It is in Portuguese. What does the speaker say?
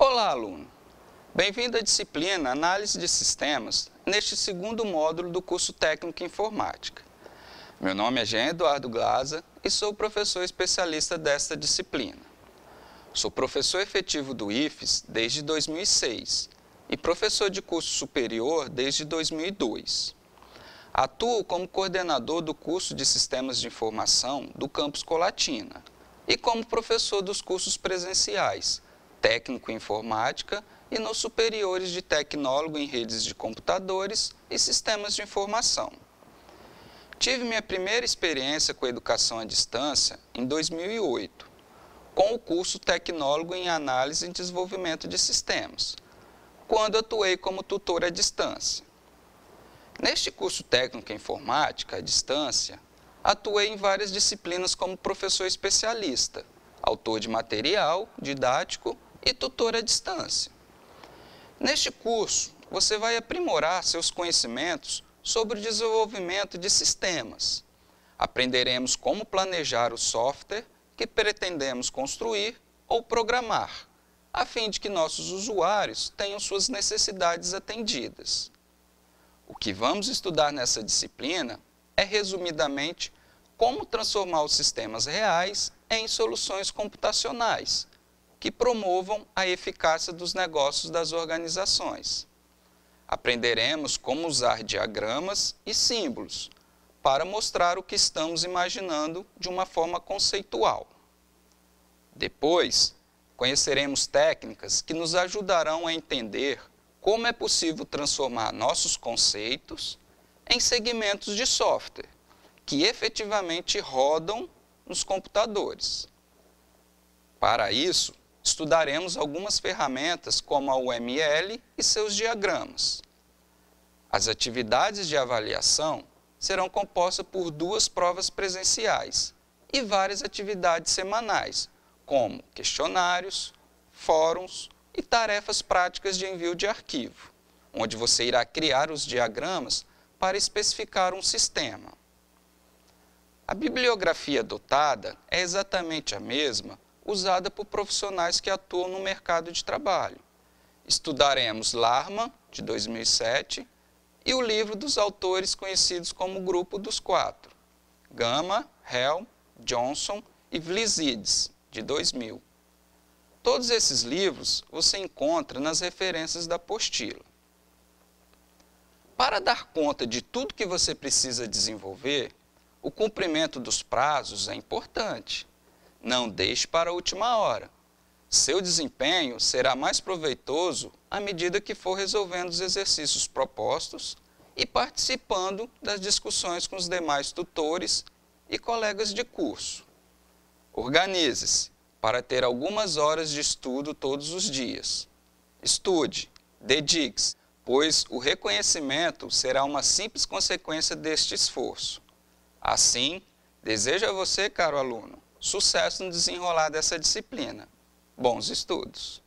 Olá, aluno! Bem-vindo à disciplina Análise de Sistemas, neste segundo módulo do curso Técnico em Informática. Meu nome é Jean Eduardo Glaza e sou professor especialista desta disciplina. Sou professor efetivo do IFES desde 2006 e professor de curso superior desde 2002. Atuo como coordenador do curso de Sistemas de Informação do campus Colatina e como professor dos cursos presenciais Técnico em Informática e nos superiores de Tecnólogo em Redes de Computadores e Sistemas de Informação. Tive minha primeira experiência com educação à distância em 2008, com o curso Tecnólogo em Análise e Desenvolvimento de Sistemas, quando atuei como tutor à distância. Neste curso técnico em informática à distância, atuei em várias disciplinas como professor especialista, autor de material didático e tutor à distância. Neste curso, você vai aprimorar seus conhecimentos sobre o desenvolvimento de sistemas. Aprenderemos como planejar o software que pretendemos construir ou programar, a fim de que nossos usuários tenham suas necessidades atendidas. O que vamos estudar nessa disciplina é, resumidamente, como transformar os sistemas reais em soluções computacionais, que promovam a eficácia dos negócios das organizações. Aprenderemos como usar diagramas e símbolos para mostrar o que estamos imaginando de uma forma conceitual. Depois, conheceremos técnicas que nos ajudarão a entender como é possível transformar nossos conceitos em segmentos de software que efetivamente rodam nos computadores. Para isso, estudaremos algumas ferramentas como a UML e seus diagramas. As atividades de avaliação serão compostas por duas provas presenciais e várias atividades semanais, como questionários, fóruns e tarefas práticas de envio de arquivo, onde você irá criar os diagramas para especificar um sistema. A bibliografia adotada é exatamente a mesma usada por profissionais que atuam no mercado de trabalho. Estudaremos Larman, de 2007, e o livro dos autores conhecidos como Grupo dos Quatro, Gama, Helm, Johnson e Vlizides, de 2000. Todos esses livros você encontra nas referências da apostila. Para dar conta de tudo que você precisa desenvolver, o cumprimento dos prazos é importante. Não deixe para a última hora. Seu desempenho será mais proveitoso à medida que for resolvendo os exercícios propostos e participando das discussões com os demais tutores e colegas de curso. Organize-se para ter algumas horas de estudo todos os dias. Estude, dedique-se, pois o reconhecimento será uma simples consequência deste esforço. Assim, desejo a você, caro aluno, sucesso no desenrolar dessa disciplina. Bons estudos!